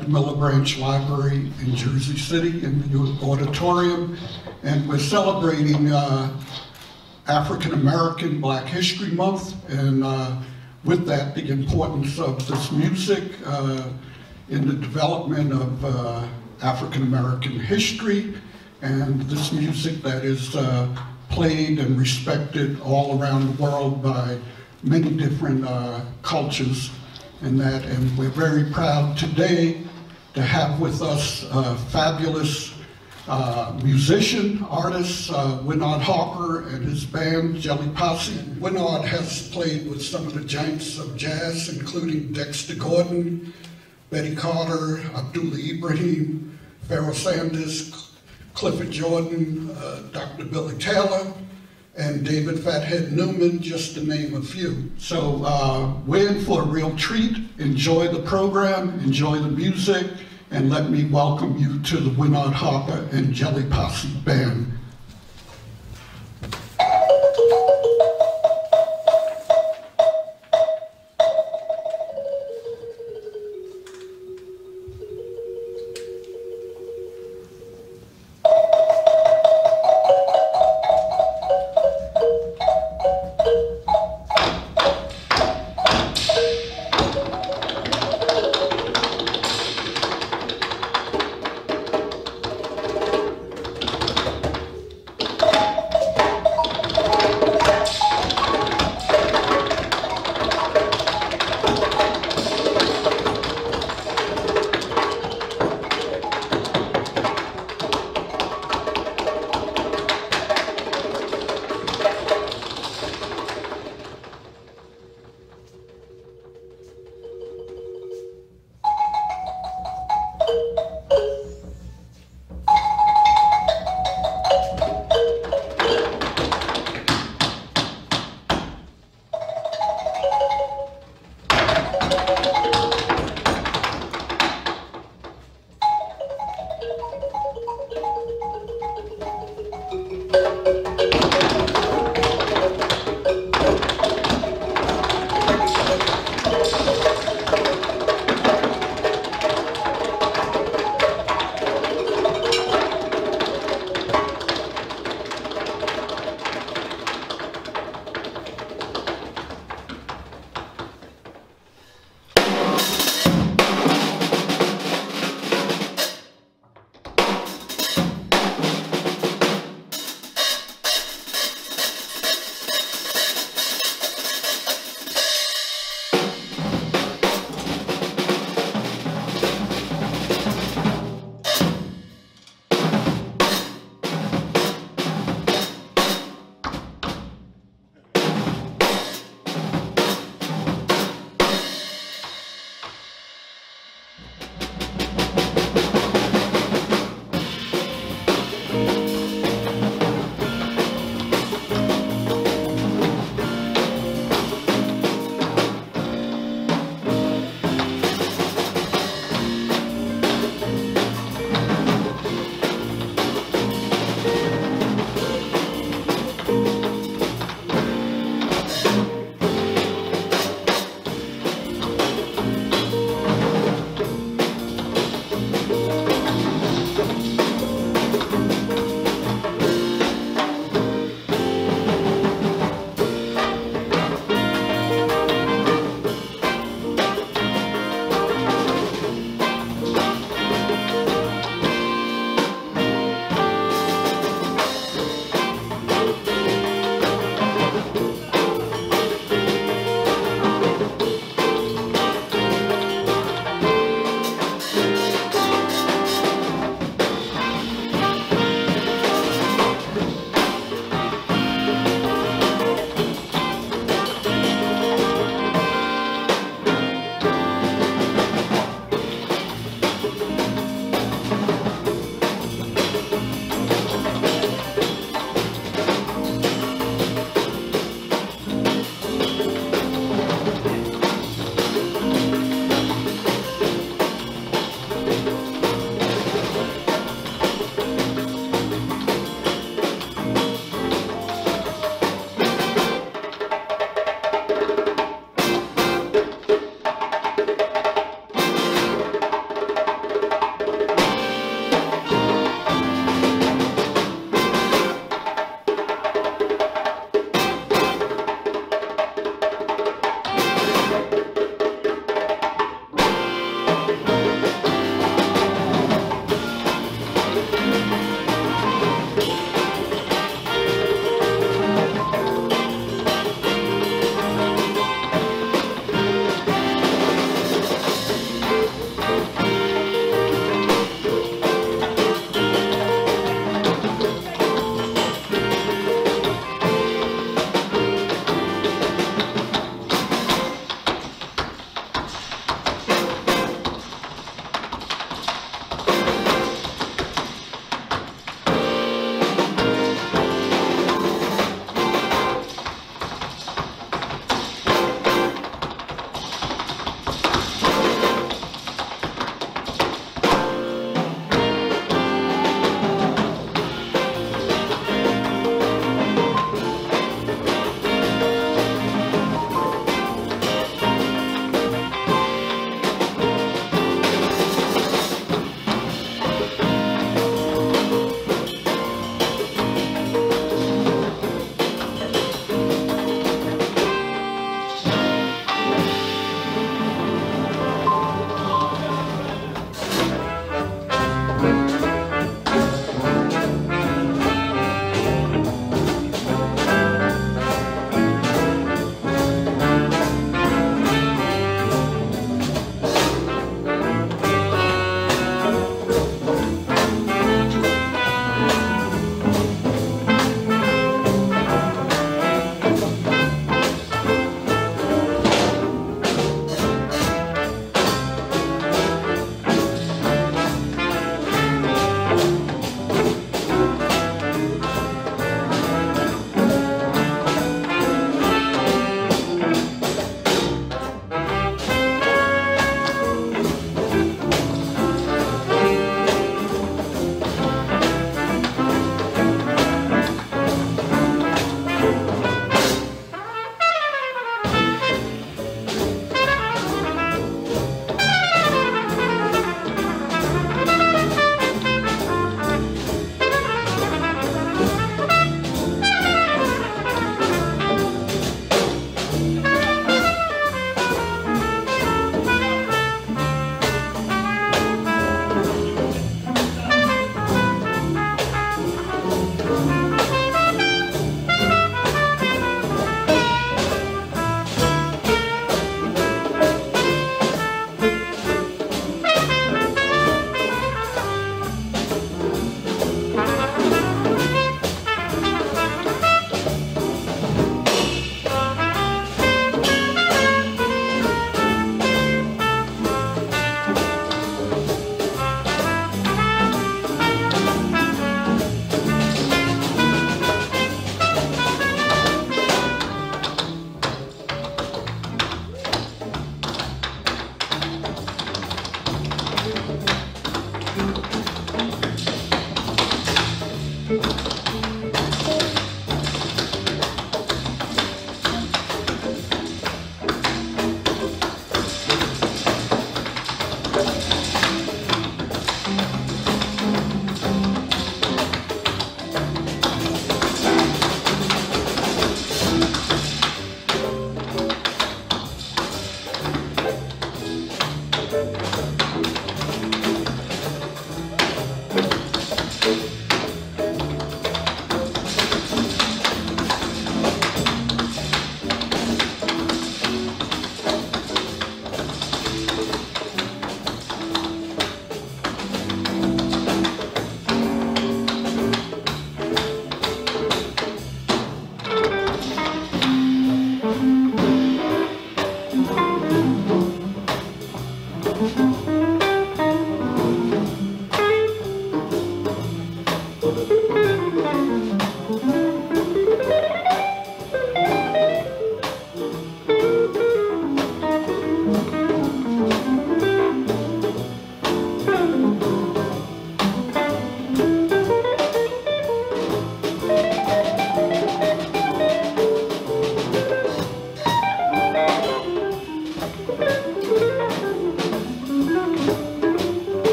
the Miller Branch Library in Jersey City in the new auditorium, and we're celebrating uh, African American Black History Month, and uh, with that, the importance of this music uh, in the development of uh, African American history, and this music that is uh, played and respected all around the world by many different cultures and that, and we're very proud today to have with us a fabulous uh, musician, artist, uh, Winard Harper and his band, Jeli Posse. Winard has played with some of the giants of jazz, including Dexter Gordon, Betty Carter, Abdullah Ibrahim, Pharoah Sanders, Clifford Jordan, uh, Dr. Billy Taylor, and David Fathead Newman, just to name a few. So uh, we're in for a real treat. Enjoy the program, enjoy the music, and let me welcome you to the Winard Harper and Jeli Posse Band.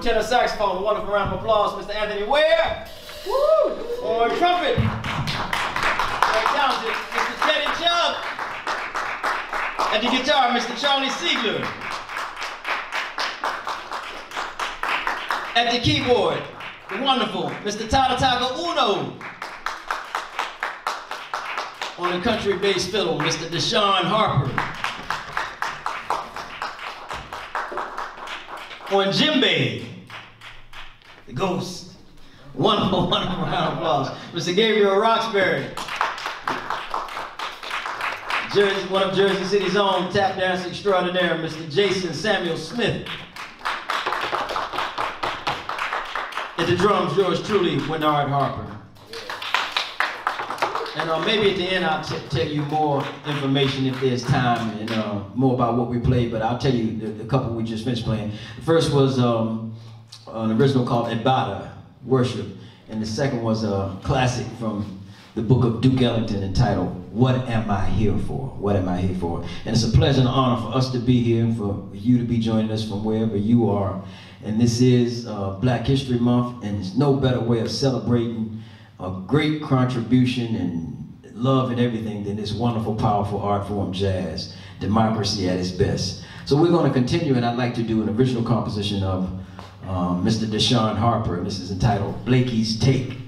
On tenor saxophone, a wonderful round of applause, Mr. Anthony Ware. Woo! On trumpet, very talented, Mr. Teddy Chubb. At the guitar, Mr. Charlie Siegler. At the keyboard, the wonderful Mr. Tata Tadataga Uno. On the country bass fiddle, Mr. Deshaun Harper. On djembe, ghost. Wonderful, wonderful round of applause. Mr. Gabriel Roxbury. Jersey, one of Jersey City's own tap dance extraordinaire, Mr. Jason Samuel Smith. At the drums, yours truly, Winard Harper. And uh, maybe at the end I'll tell you more information if there's time and uh, more about what we played, but I'll tell you the, the couple we just finished playing. The first was um, an original called Ebada, Worship, and the second was a classic from the book of Duke Ellington entitled, What Am I Here For? What Am I Here For? And it's a pleasure and honor for us to be here and for you to be joining us from wherever you are. And this is uh, Black History Month, and it's no better way of celebrating a great contribution and love and everything than this wonderful, powerful art form, jazz, democracy at its best. So we're going to continue, and I'd like to do an original composition of um, Mr. Deshaun Harper, this is entitled Blakey's Take.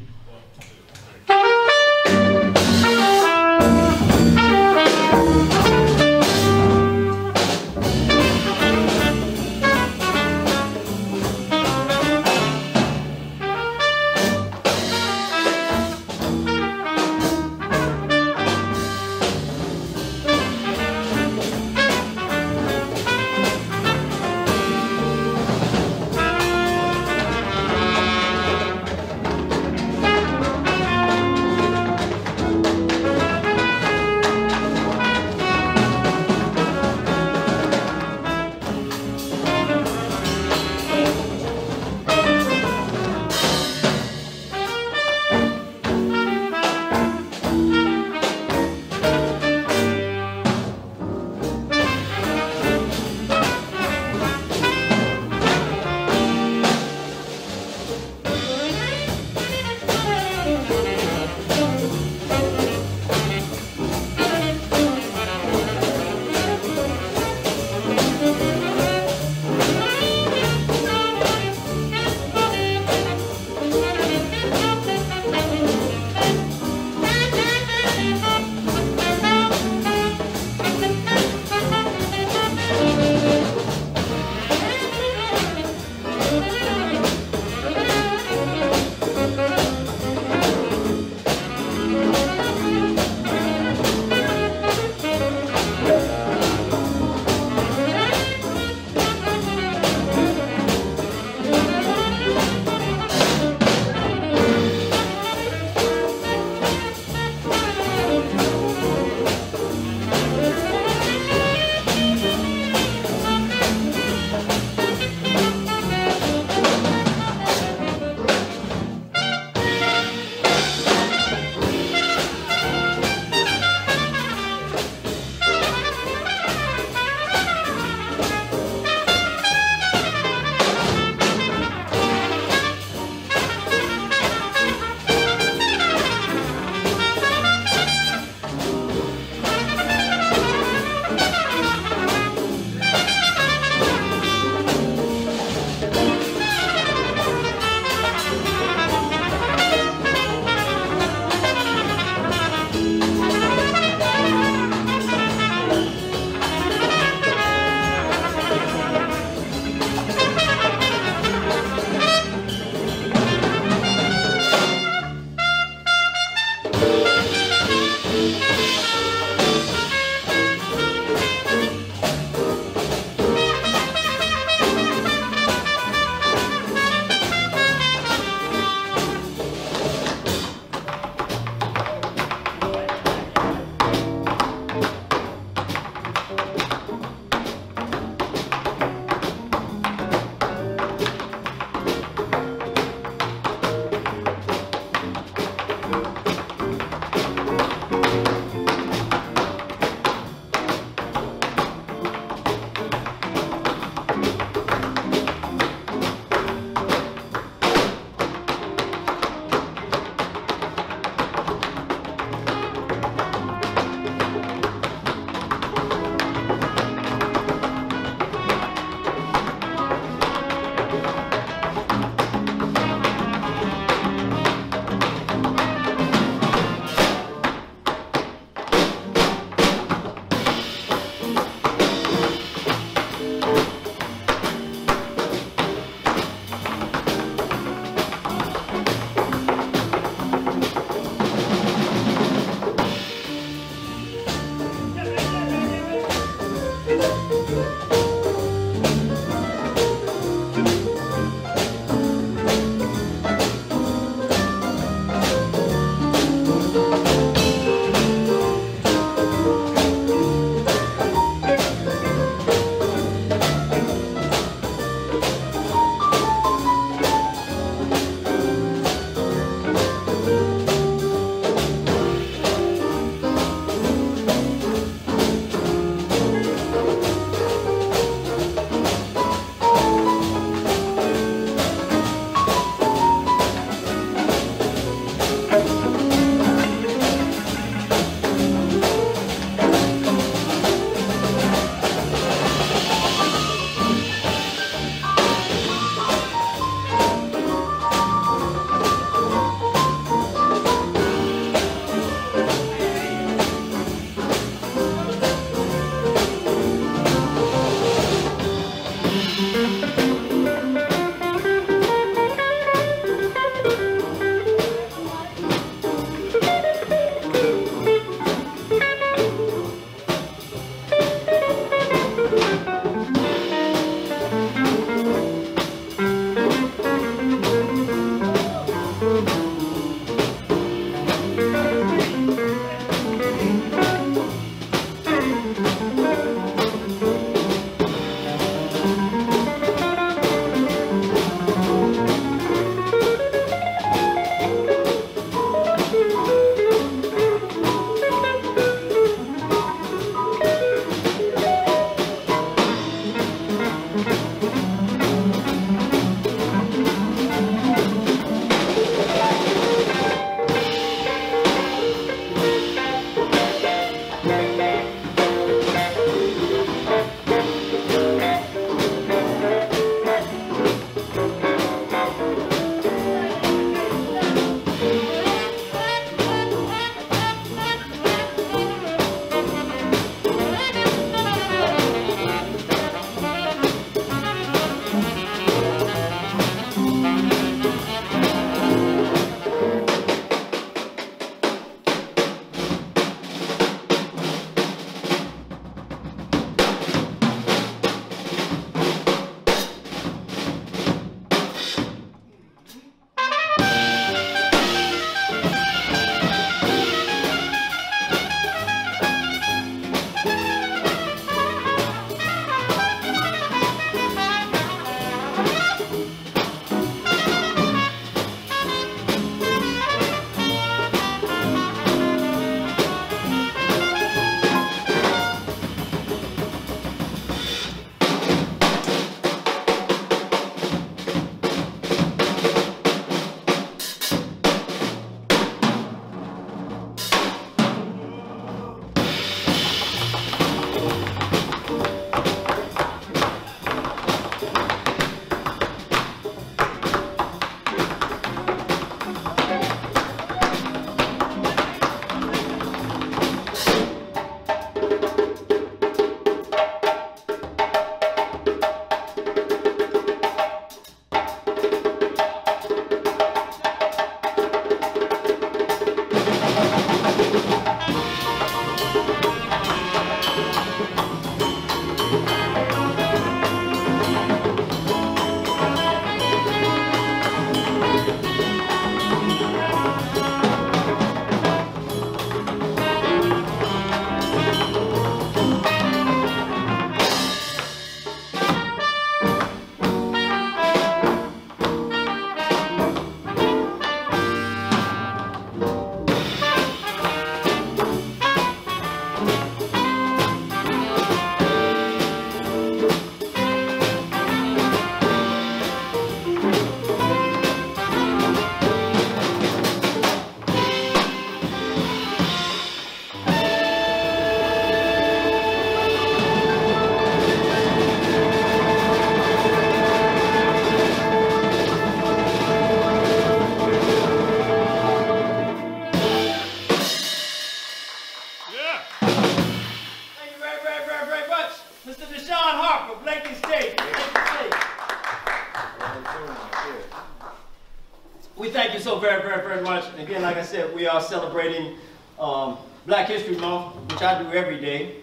We thank you so very, very, very much. Again, like I said, we are celebrating um, Black History Month, which I do every day.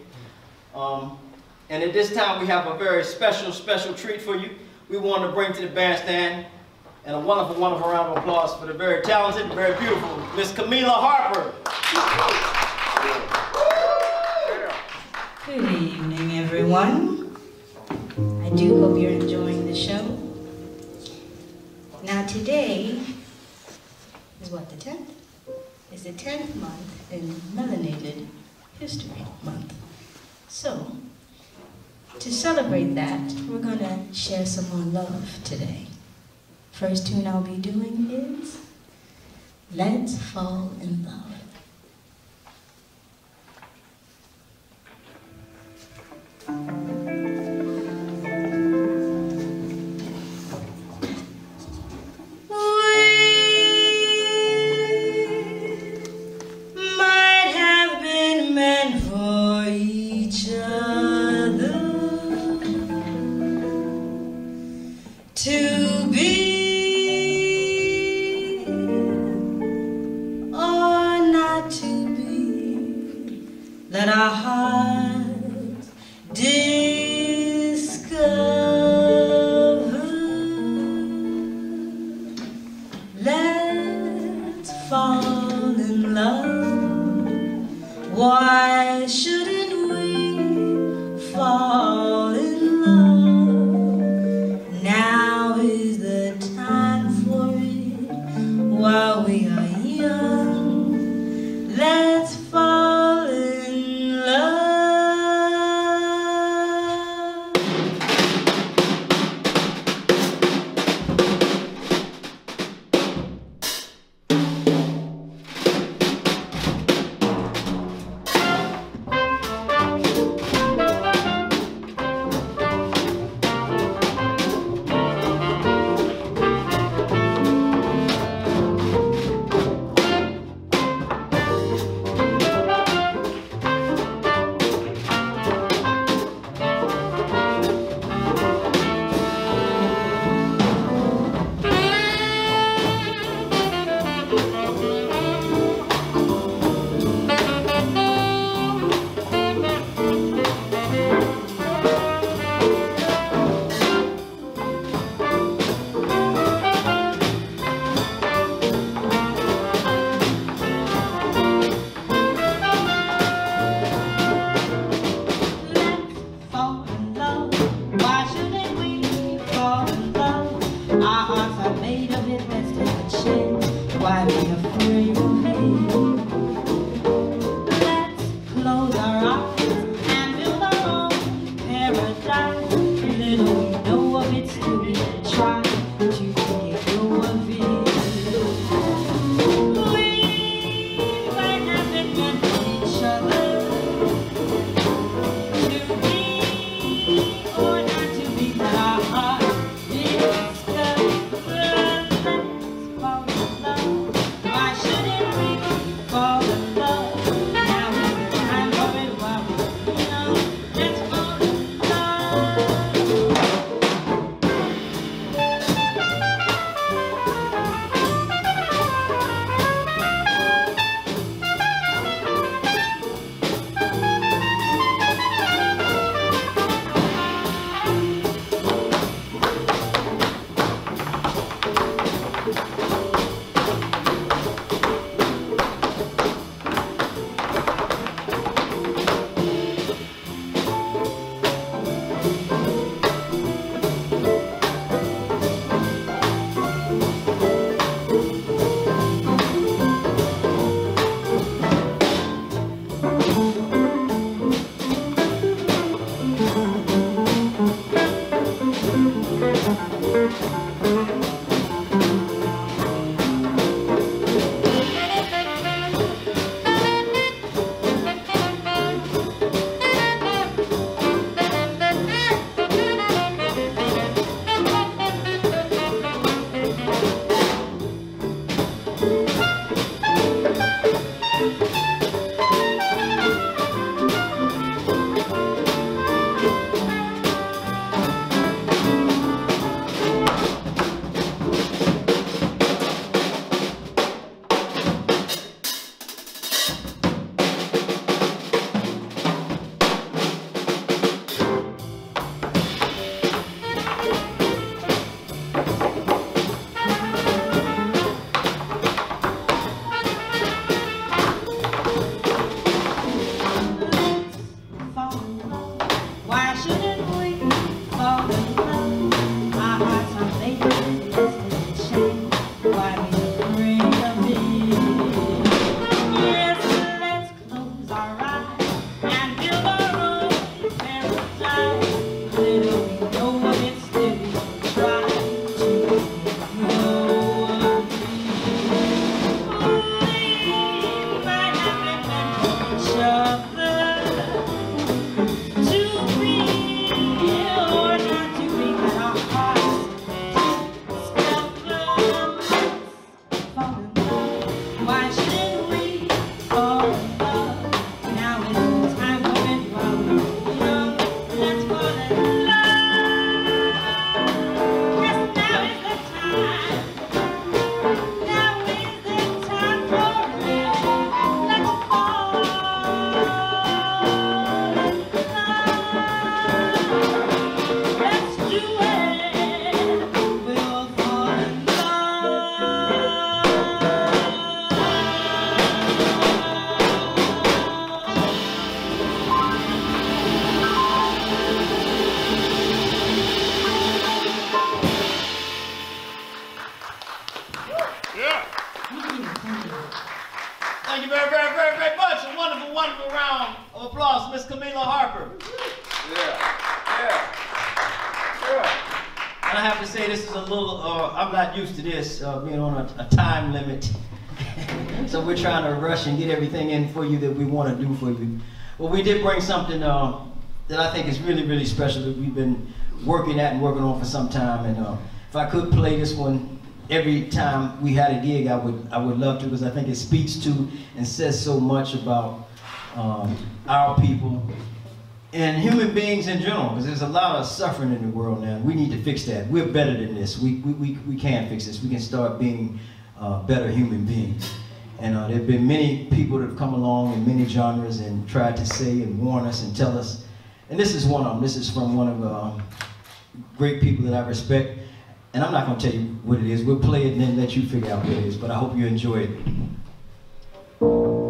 Um, And at this time, we have a very special, special treat for you. We want to bring to the bandstand and a wonderful, wonderful round of applause for the very talented very beautiful Miss Camila Harper. Good evening, everyone. I do hope you're enjoying the show. Now, today is what, the 10th? Is the 10th month in Melanated History Month. So, to celebrate that, we're going to share some more love today. First tune I'll be doing is Let's Fall in Love. Uh, being on a, a time limit. so we're trying to rush and get everything in for you that we want to do for you. Well, we did bring something uh, that I think is really, really special that we've been working at and working on for some time. And uh, if I could play this one every time we had a gig, I would, I would love to because I think it speaks to and says so much about um, our people and human beings in general, because there's a lot of suffering in the world now. We need to fix that. We're better than this. We, we, we, we can fix this. We can start being uh, better human beings. And uh, there have been many people that have come along in many genres and tried to say and warn us and tell us. And this is one of them. This is from one of um, great people that I respect. And I'm not going to tell you what it is. We'll play it and then let you figure out what it is. But I hope you enjoy it.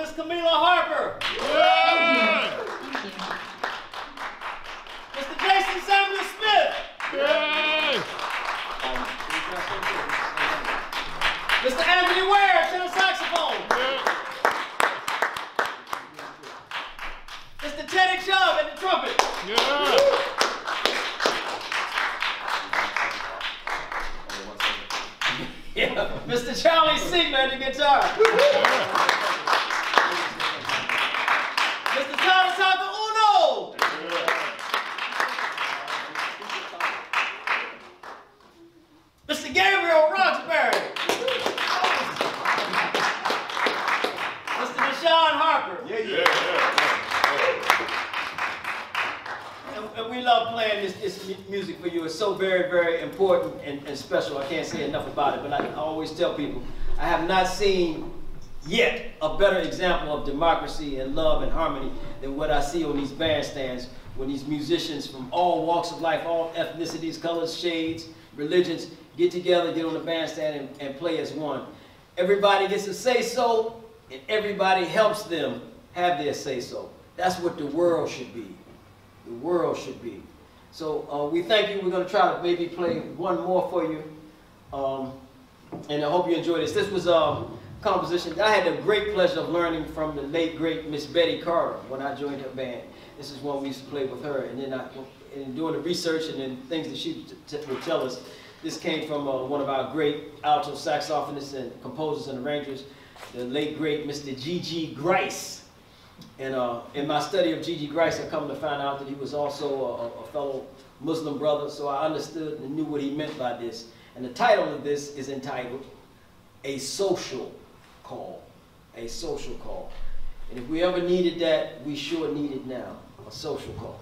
Miss Camila Harper, Thank you. Mr. Jason Samuel Smith, Mr. Anthony Ware, tenor saxophone, Mr. Teddy Chubb at the trumpet, yeah, Mr. Charlie Seaman at the guitar, Mr. Thomas Tucker Uno. Mr. Gabriel Roxbury. Mr. Deshaun Harper. Yeah, yeah. And, and we love playing this, this mu- music for you. It's so very, very important and, and special. I can't say enough about it, but I, I always tell people, I have not seen yet a better example of democracy and love and harmony than what I see on these bandstands when these musicians from all walks of life, all ethnicities, colors, shades, religions, get together, get on the bandstand and, and play as one. Everybody gets to say so, and everybody helps them have their say so. That's what the world should be the world should be. So uh, we thank you. We're going to try to maybe play one more for you. Um, and I hope you enjoy this. This was a composition that I had the great pleasure of learning from the late, great Miss Betty Carter when I joined her band. This is one we used to play with her. And then I, in doing the research and then things that she would tell us, this came from uh, one of our great alto saxophonists and composers and arrangers, the late, great Mr. Gigi Gryce. And uh, in my study of Gigi Gryce, I come to find out that he was also a, a fellow Muslim brother, so I understood and knew what he meant by this. And the title of this is entitled A Social Call. A Social Call. And if we ever needed that, we sure need it now. A social call.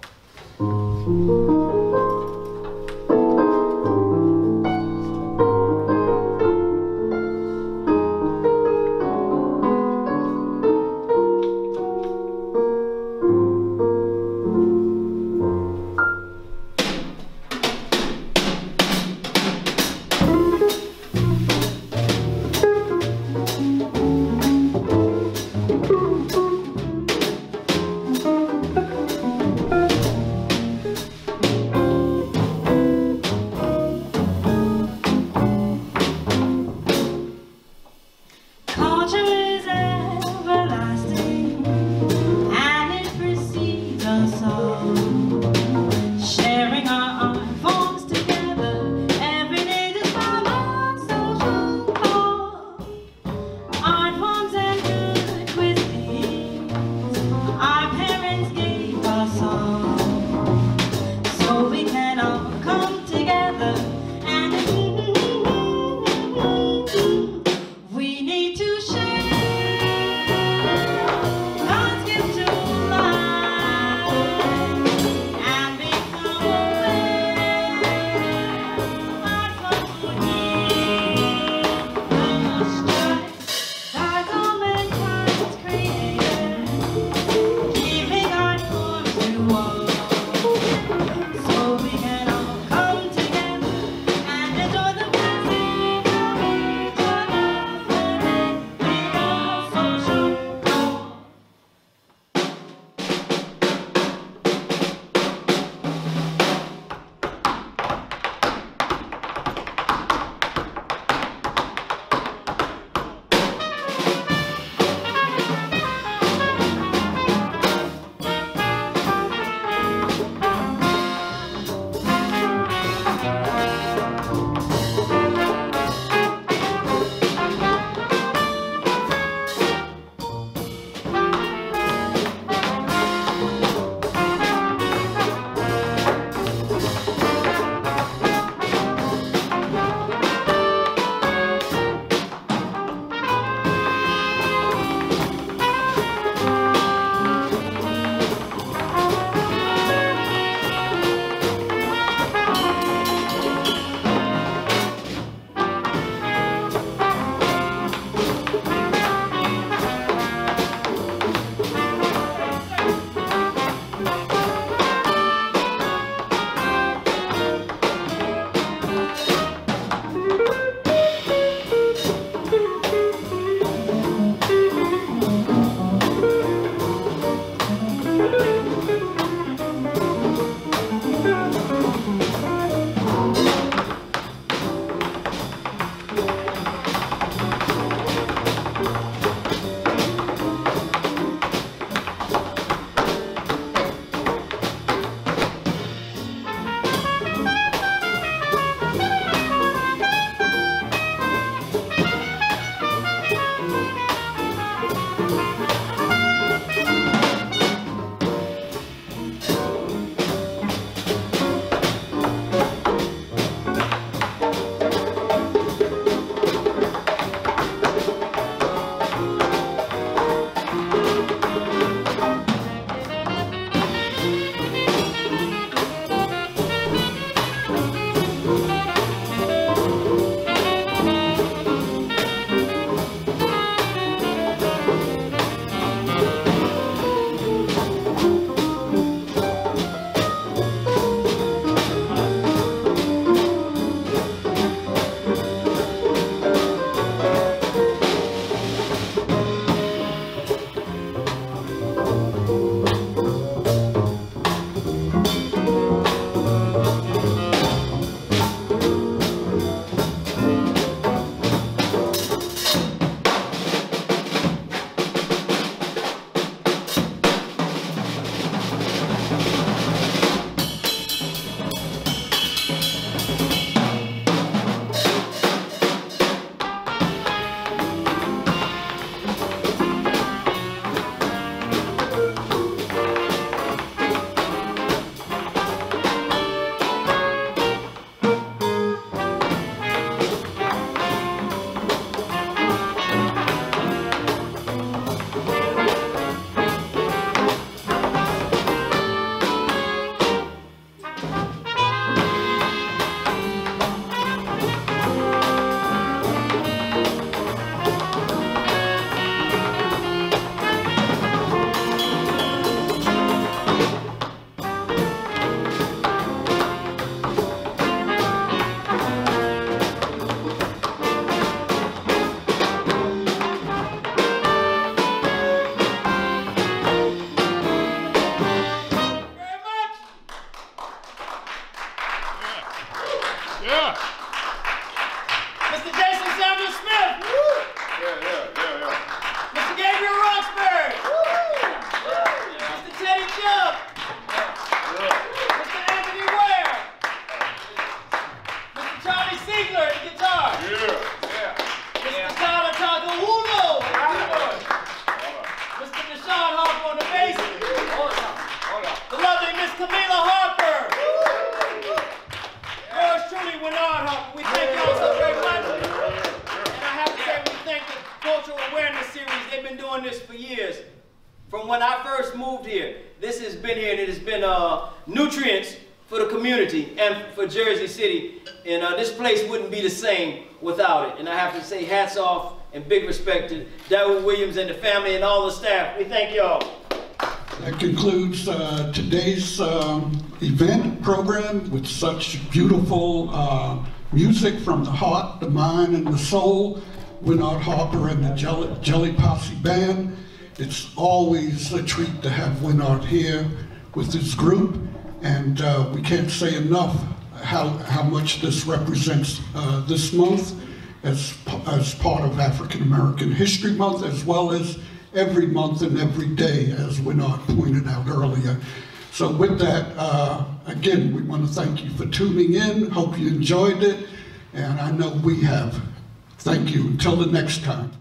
Has been here and it has been uh, nutrients for the community and for Jersey City. And uh, this place wouldn't be the same without it. And I have to say hats off and big respect to Darrell Williams and the family and all the staff. We thank y'all. That concludes uh, today's um, event program with such beautiful uh, music from the heart, the mind, and the soul. Winard Harper and the Jeli, Jeli Posse Band. It's always a treat to have Winard here with his group, and uh, we can't say enough how, how much this represents uh, this month as, as part of African American History Month, as well as every month and every day, as Winard pointed out earlier. So with that, uh, again, we want to thank you for tuning in. Hope you enjoyed it, and I know we have. Thank you. Until the next time.